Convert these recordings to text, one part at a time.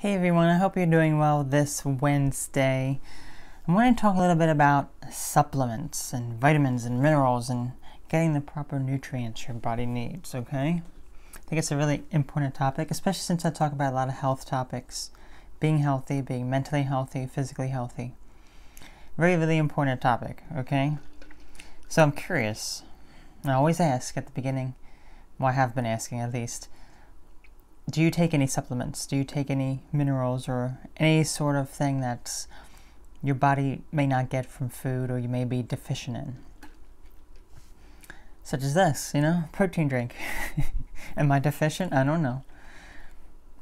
Hey everyone, I hope you're doing well this Wednesday. I'm going to talk a little bit about supplements and vitamins and minerals and getting the proper nutrients your body needs, okay? I think it's a really important topic, especially since I talk about a lot of health topics being healthy, being mentally healthy, physically healthy. Very, really important topic, okay? So I'm curious. I always ask at the beginning, well, I have been asking at least do you take any supplements? Do you take any minerals or any sort of thing that your body may not get from food or you may be deficient in? Such as this, you know, protein drink. Am I deficient? I don't know.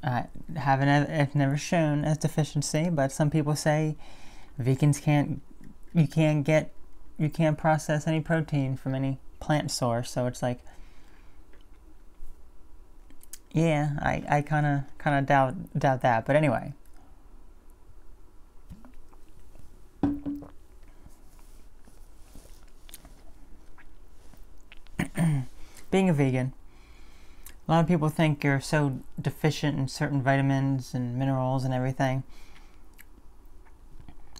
I haven't it's never shown as deficiency, but some people say vegans can't you can't get you can't process any protein from any plant source, so it's like yeah, I, I kind of kind of doubt doubt that. But anyway. Being a vegan, a lot of people think you're so deficient in certain vitamins and minerals and everything.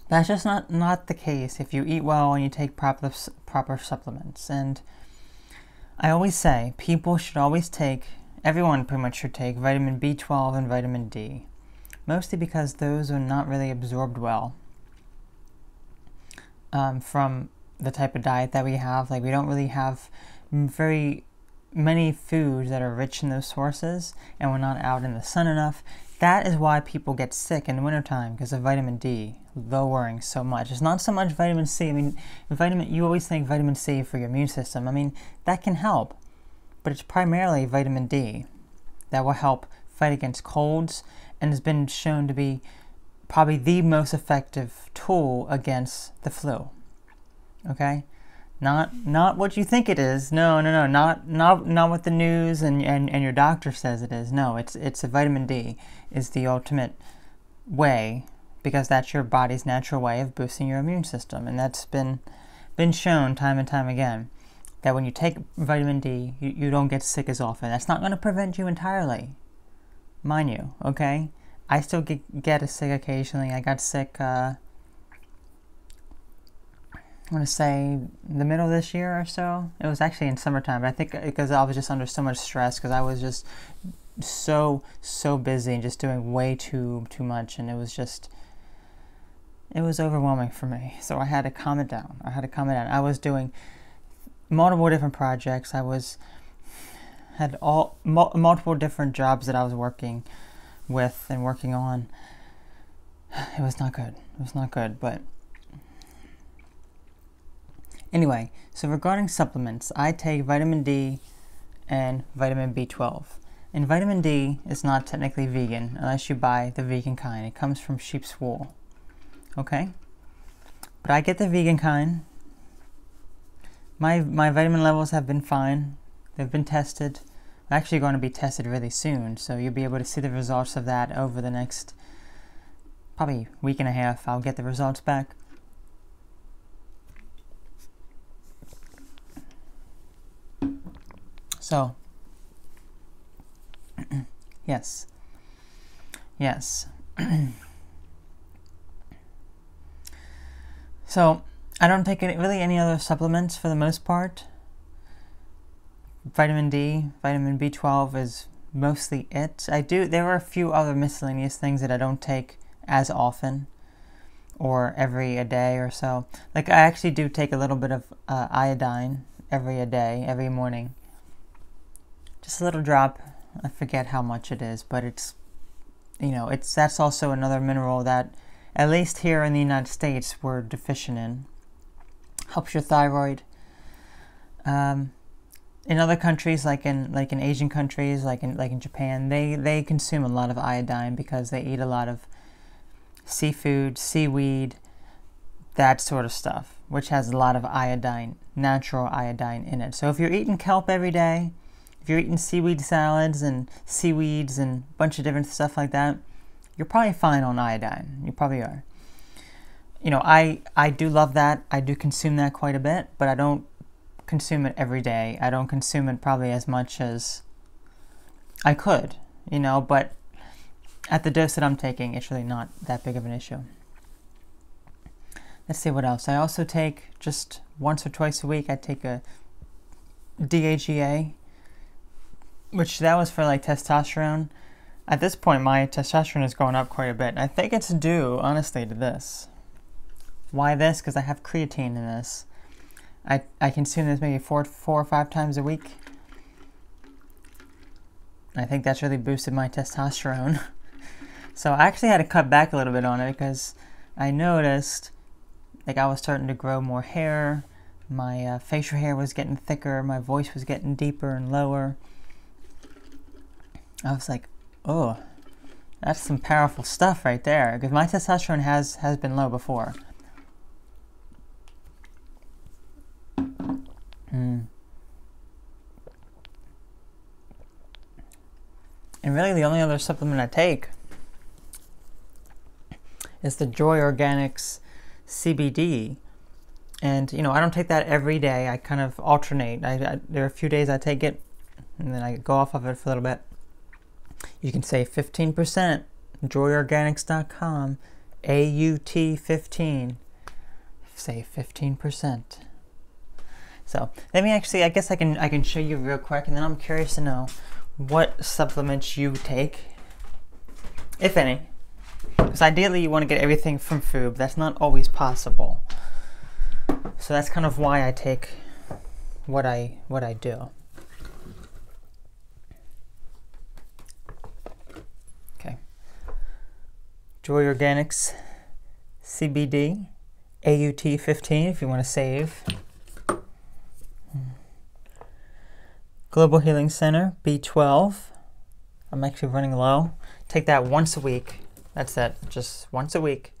That's just not, not the case if you eat well and you take proper proper supplements. And I always say people should always take Everyone pretty much should take vitamin B12 and vitamin D, mostly because those are not really absorbed well um, from the type of diet that we have. Like, we don't really have very many foods that are rich in those sources, and we're not out in the sun enough. That is why people get sick in the wintertime because of vitamin D lowering so much. It's not so much vitamin C. I mean, vitamin you always think vitamin C for your immune system. I mean, that can help but it's primarily vitamin D that will help fight against colds and has been shown to be probably the most effective tool against the flu. Okay? Not not what you think it is. No, no, no. Not not not what the news and, and, and your doctor says it is. No, it's it's a vitamin D is the ultimate way because that's your body's natural way of boosting your immune system and that's been been shown time and time again that when you take vitamin D, you, you don't get sick as often. That's not going to prevent you entirely, mind you, okay? I still get, get sick occasionally. I got sick, uh, I want to say the middle of this year or so. It was actually in summertime, but I think because I was just under so much stress because I was just so so busy and just doing way too too much, and it was just it was overwhelming for me. So I had to calm it down. I had to calm it down. I was doing multiple different projects. I was had all multiple different jobs that I was working with and working on. It was not good. It was not good, but anyway, so regarding supplements, I take vitamin D and vitamin B12. And vitamin D is not technically vegan unless you buy the vegan kind. It comes from sheep's wool. Okay? But I get the vegan kind my, my vitamin levels have been fine. They've been tested. I'm actually going to be tested really soon, so you'll be able to see the results of that over the next probably week and a half. I'll get the results back. So, yes, yes. so, I don't take any, really any other supplements for the most part. Vitamin D, vitamin B12 is mostly it. I do, there are a few other miscellaneous things that I don't take as often or every a day or so. Like I actually do take a little bit of uh, iodine every a day, every morning. Just a little drop. I forget how much it is, but it's you know, it's that's also another mineral that at least here in the United States we're deficient in helps your thyroid. Um, in other countries, like in like in Asian countries, like in like in Japan, they they consume a lot of iodine because they eat a lot of seafood, seaweed, that sort of stuff, which has a lot of iodine, natural iodine in it. So if you're eating kelp every day, if you're eating seaweed salads and seaweeds and a bunch of different stuff like that, you're probably fine on iodine. You probably are you know, I, I do love that. I do consume that quite a bit, but I don't consume it every day. I don't consume it probably as much as I could, you know, but at the dose that I'm taking, it's really not that big of an issue. Let's see what else. I also take just once or twice a week. I take a DHEA, which that was for like testosterone. At this point, my testosterone is going up quite a bit. I think it's due, honestly, to this. Why this? Because I have creatine in this. I, I consume this maybe four, four or five times a week. I think that's really boosted my testosterone. so I actually had to cut back a little bit on it because I noticed like I was starting to grow more hair. My uh, facial hair was getting thicker. My voice was getting deeper and lower. I was like, oh, that's some powerful stuff right there. Because my testosterone has has been low before. Mm. And really, the only other supplement I take is the Joy Organics CBD. And, you know, I don't take that every day. I kind of alternate. I, I, there are a few days I take it, and then I go off of it for a little bit. You can save 15%. JoyOrganics.com. AUT15. Save 15%. So let me actually, I guess I can I can show you real quick, and then I'm curious to know what supplements you take, if any. Because ideally you want to get everything from food, but that's not always possible. So that's kind of why I take what I what I do. Okay. Joy Organics CBD AUT15 if you want to save. Global Healing Center, B12. I'm actually running low. Take that once a week. That's it, just once a week.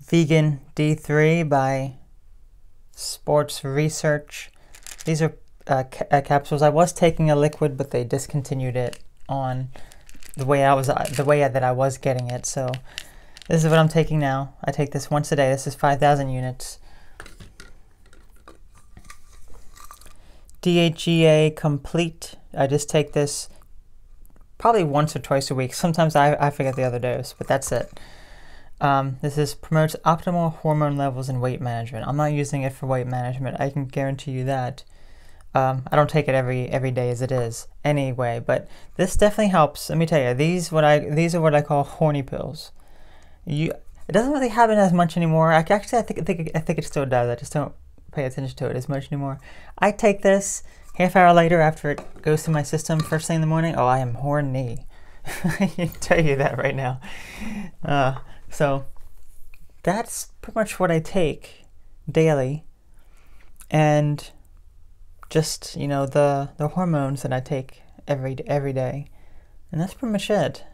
Vegan D3 by Sports Research. These are uh, ca uh, capsules. I was taking a liquid, but they discontinued it on the way I was uh, the way that I was getting it. So this is what I'm taking now. I take this once a day. This is 5,000 units. DHEA Complete. I just take this probably once or twice a week. Sometimes I, I forget the other dose, but that's it. Um, this is promotes optimal hormone levels and weight management. I'm not using it for weight management. I can guarantee you that. Um, I don't take it every every day as it is anyway, but this definitely helps. Let me tell you, these what I these are what I call horny pills. You it doesn't really happen as much anymore. I actually I think I think I think it still does. I just don't pay attention to it as much anymore. I take this half hour later after it goes through my system first thing in the morning. Oh, I am horny. I can tell you that right now. Uh, so that's pretty much what I take daily, and just you know the the hormones that I take every every day, and that's pretty much it.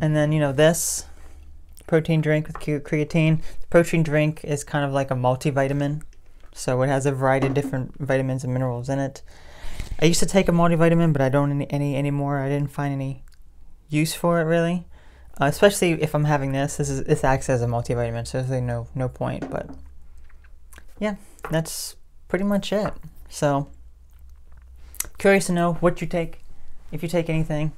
And then you know this protein drink with creatine. The protein drink is kind of like a multivitamin. So it has a variety of different vitamins and minerals in it. I used to take a multivitamin, but I don't any, any anymore. I didn't find any use for it really. Uh, especially if I'm having this. This is this acts as a multivitamin, so there's really no no point. But yeah, that's pretty much it. So curious to know what you take, if you take anything,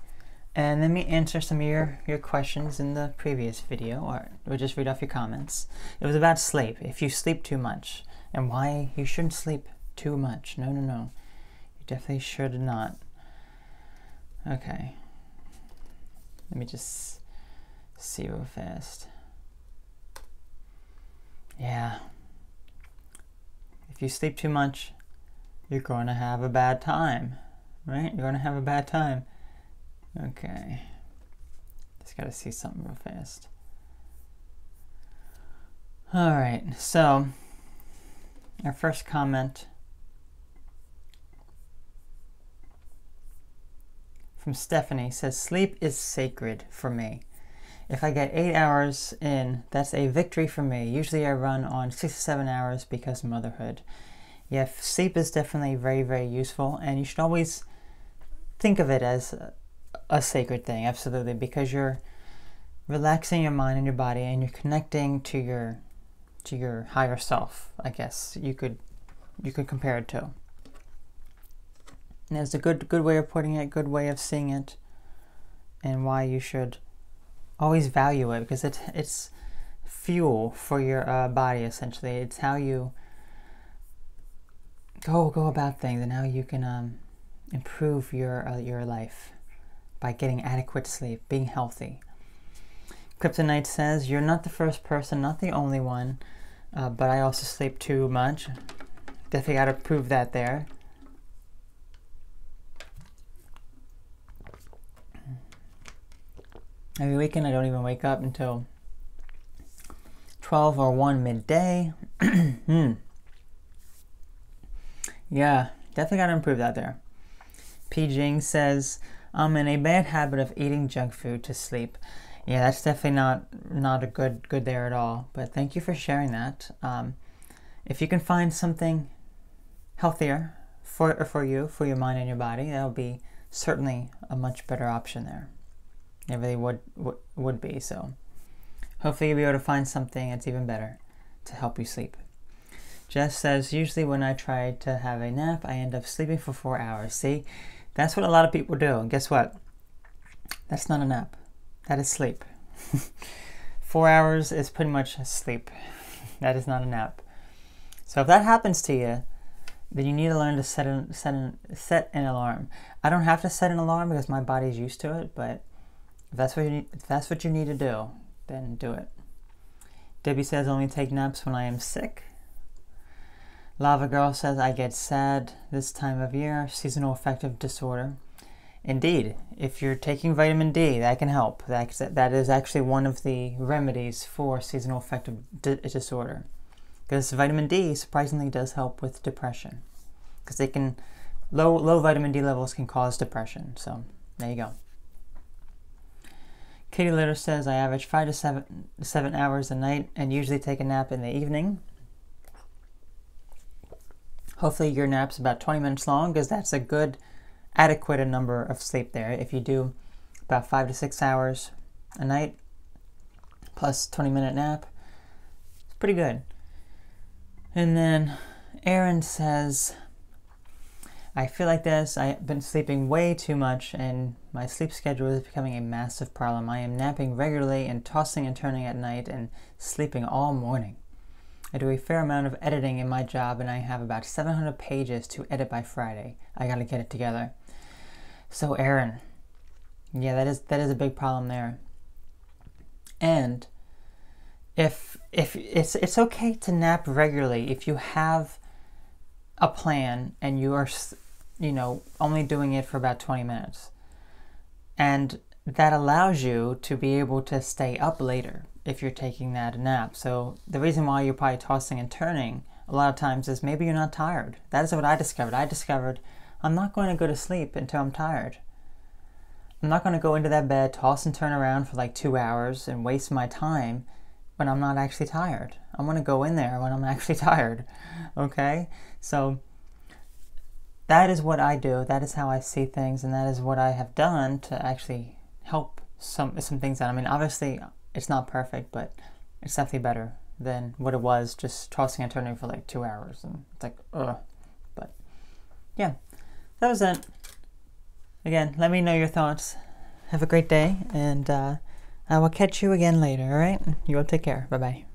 and let me answer some of your, your questions in the previous video, or, or just read off your comments. It was about sleep. If you sleep too much, and why you shouldn't sleep too much. No, no, no. You definitely should not. Okay. Let me just see real fast. Yeah. If you sleep too much, you're going to have a bad time, right? You're going to have a bad time. Okay. Just got to see something real fast. All right. So, our first comment from Stephanie says, Sleep is sacred for me. If I get eight hours in, that's a victory for me. Usually I run on six to seven hours because motherhood. Yeah, sleep is definitely very, very useful, and you should always think of it as a, a sacred thing, absolutely, because you're relaxing your mind and your body and you're connecting to your to your higher self, I guess you could you could compare it to. And it's a good good way of putting it, good way of seeing it, and why you should always value it because it's it's fuel for your uh, body essentially. It's how you go go about things and how you can um, improve your uh, your life by getting adequate sleep, being healthy. Kryptonite says, You're not the first person, not the only one, uh, but I also sleep too much. Definitely got to prove that there. Every weekend, I don't even wake up until 12 or 1 midday. hmm. Yeah, definitely got to improve that there. P. Jing says, I'm in a bad habit of eating junk food to sleep. Yeah, that's definitely not not a good good there at all. But thank you for sharing that. Um, if you can find something healthier for for you, for your mind and your body, that'll be certainly a much better option there. It really would would, would be so. Hopefully, you'll be able to find something that's even better to help you sleep. Jess says, usually when I try to have a nap, I end up sleeping for four hours. See, that's what a lot of people do. And guess what? That's not a nap. That is sleep. Four hours is pretty much sleep. That is not a nap. So if that happens to you, then you need to learn to set an, set an, set an alarm. I don't have to set an alarm because my body's used to it, but if that's what you need, if that's what you need to do, then do it. Debbie says only take naps when I am sick. Lava Girl says I get sad this time of year, seasonal affective disorder. Indeed, if you're taking vitamin D, that can help. That, that is actually one of the remedies for seasonal affective di- disorder. Because vitamin D surprisingly does help with depression. Because they can, low, low vitamin D levels can cause depression. So, there you go. Katie Litter says, I average five to seven, seven hours a night and usually take a nap in the evening. Hopefully, your nap's about 20 minutes long because that's a good adequate a number of sleep there. If you do about five to six hours a night plus 20 minute nap, it's pretty good. And then Aaron says, I feel like this. I've been sleeping way too much, and my sleep schedule is becoming a massive problem. I am napping regularly and tossing and turning at night and sleeping all morning. I do a fair amount of editing in my job, and I have about 700 pages to edit by Friday. I gotta get it together. So Aaron, yeah, that is that is a big problem there. And if if it's it's okay to nap regularly if you have a plan and you are you know only doing it for about 20 minutes. And that allows you to be able to stay up later if you're taking that nap. So the reason why you're probably tossing and turning a lot of times is maybe you're not tired. That is what I discovered. I discovered I'm not going to go to sleep until I'm tired. I'm not going to go into that bed, toss and turn around for like two hours and waste my time when I'm not actually tired. I'm going to go in there when I'm actually tired. Okay? So that is what I do. That is how I see things, and that is what I have done to actually help some some things out. I mean, obviously, it's not perfect, but it's definitely better than what it was just tossing and turning for like two hours, and it's like, ugh. But yeah, that was it. Again, let me know your thoughts. Have a great day, and uh, I will catch you again later, alright? You all take care. Bye bye.